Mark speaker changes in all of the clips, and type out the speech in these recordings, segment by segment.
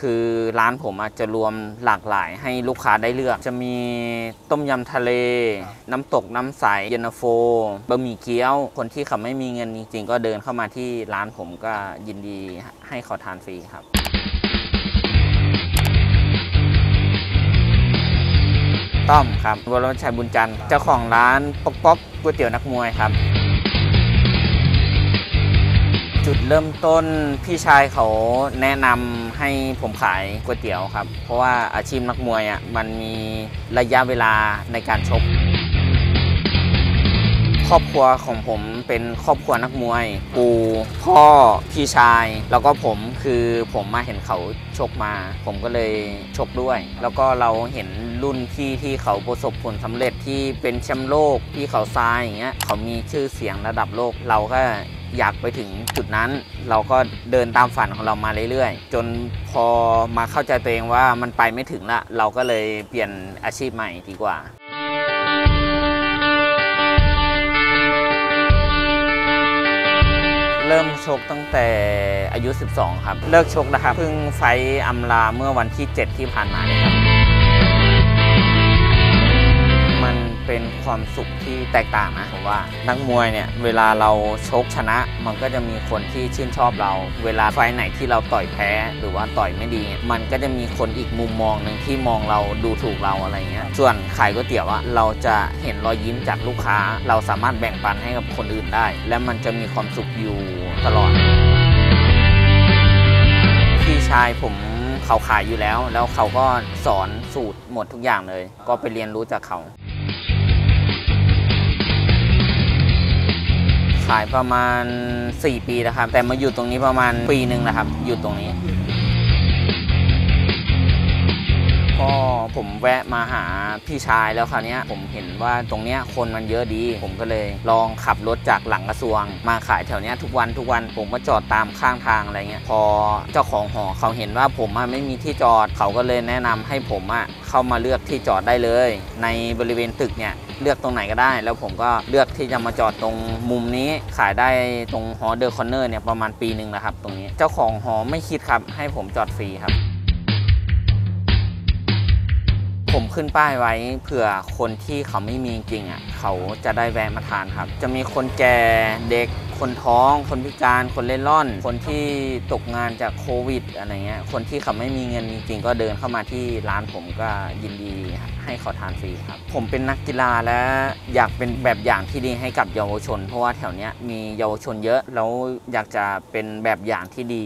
Speaker 1: คือร้านผมอาจจะรวมหลากหลายให้ลูกค้าได้เลือก จะมีต้มยำทะเล น้ำตกน้ำใสเย็นาโฟบะหมี่เกี๊ยว คนที่เขาไม่มีเงินจริงๆก็เดินเข้ามาที่ร้านผมก็ยินดีให้เขาทานฟรีครับต้อมครับวรชัยบุญจันทร์เจ้าของร้านป๊อกป๊อกก๋วยเตี๋ยวนักมวยครับ จุดเริ่มต้นพี่ชายเขาแนะนำให้ผมขายก๋วยเตี๋ยวครับ เพราะว่าอาชีพนักมวยอะมันมีระยะเวลาในการชกครอบครัวของผมเป็นครอบครัวนักมวย ปู่พ่อพี่ชาย แล้วก็ผมคือผมมาเห็นเขาชกมา ผมก็เลยชกด้วย แล้วก็เราเห็นรุ่นพี่ที่เขาประสบผลสำเร็จที่เป็นแชมป์โลกที่เขาทรายอย่างเงี้ยเขามีชื่อเสียงระดับโลกเราก็ อยากไปถึงจุดนั้น เราก็เดินตามฝันของเรามาเรื่อยๆ จนพอมาเข้าใจตัวเองว่ามันไปไม่ถึงละเราก็เลยเปลี่ยนอาชีพใหม่ดีกว่าเริ่มชกตั้งแต่อายุ 12 ครับ เลิกชกนะครับ เพิ่งไฟท์อำลาเมื่อวันที่ 7 ที่ผ่านมาเนี่ยครับ เป็นความสุขที่แตกต่างนะผมว่านักมวยเนี่ยเวลาเราชกชนะ มันก็จะมีคนที่ชื่นชอบเรา เวลาไฟไหนที่เราต่อยแพ้ หรือว่าต่อยไม่ดีเนี่ยมันก็จะมีคนอีกมุมมองหนึ่งที่มองเราดูถูกเราอะไรเงี้ยส่วนขายก๋วยเตี๋ยวอะเราจะเห็นรอยยิ้มจากลูกค้า เราสามารถแบ่งปันให้กับคนอื่นได้ และมันจะมีความสุขอยู่ตลอดพี่ชายผมเขาขายอยู่แล้ว แล้วเขาก็สอนสูตรหมดทุกอย่างเลย ก็ไปเรียนรู้จากเขา ขายประมาณ 4 ปีแล้วครับ แต่มาอยู่ตรงนี้ประมาณปีหนึ่งแล้วครับ อยู่ตรงนี้ ผมแวะมาหาพี่ชายแล้วคราวนี้ผมเห็นว่าตรงเนี้ยคนมันเยอะดี ผมก็เลยลองขับรถจากหลังกระทรวง มาขายแถวเนี้ยทุกวันทุกวันผมก็จอดตามข้างทางอะไรเงี้ยพอเจ้าของหอเขาเห็นว่าผมไม่มีที่จอดเขาก็เลยแนะนำให้ผมอะเข้ามาเลือกที่จอดได้เลย ในบริเวณตึกเนี่ยเลือกตรงไหนก็ได้ แล้วผมก็เลือกที่จะมาจอดตรงมุมนี้ขายได้ตรงหอ The Corner เนี่ยประมาณปีหนึ่งแล้วครับตรงนี้เจ้าของหอไม่คิดครับให้ผมจอดฟรีครับ ผมขึ้นป้ายไว้เผื่อคนที่เขาไม่มีจริงอะเขาจะได้แวะมาทานครับ จะมีคนแก่เด็กคนท้อง คนพิการคนเล่ร่อน คนที่ตกงานจากโควิดอะไรเงี้ยคนที่เขาไม่มีเงินจริงๆก็เดินเข้ามาที่ร้านผมก็ยินดีให้เขาทานฟรีครับ ผมเป็นนักกีฬาและอยากเป็นแบบอย่างที่ดีให้กับเยาวชน เพราะว่าแถวเนี้ยมีเยาวชนเยอะแล้วอยากจะเป็นแบบอย่างที่ดี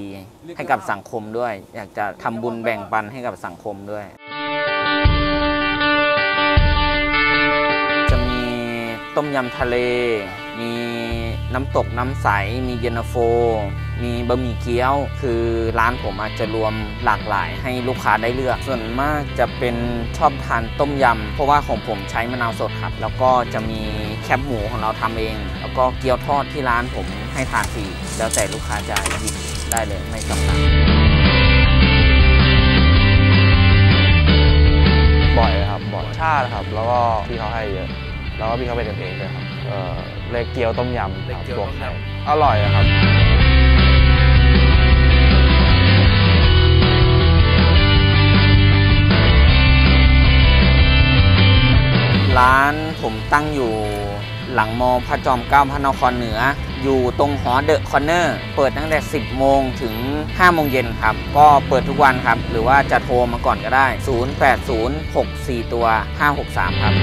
Speaker 1: ให้กับสังคมด้วย อยากจะทำบุญแบ่งปันให้กับสังคมด้วย ต้มยำทะเล มีน้ำตกน้ำใส มีเย็นตาโฟ มีบะหมี่เกี๊ยว คือร้านผมอาจจะรวมหลากหลายให้ลูกค้าได้เลือก ส่วนมากจะเป็นชอบทานต้มยำ เพราะว่าของผมใช้มะนาวสดครับ แล้วก็จะมีแคบหมูของเราทำเอง แล้วก็เกี๊ยวทอดที่ร้านผมให้ทานฟรีแล้วแต่ลูกค้าจะหยิบได้เลยไม่จำกัด
Speaker 2: บ่อยครับบ่อยชาติครับ แล้วก็พี่เขาให้เยอะ แล้วก็พี่เขาเป็นกันเองด้วยครับเออเลกเกี๊ยวต้มยำครับบวกไข่อร่อยอะครับ
Speaker 1: ร้านผมตั้งอยู่หลังมอพระจอมเกล้าพระนครเหนือ อยู่ตรงหอเดอะคอนเนอร์ เปิดตั้งแต่ 10 โมงถึง 5 โมงเย็นครับ ก็เปิดทุกวันครับ หรือว่าจะโทรมาก่อนก็ได้ 080644ตัว 563 ครับ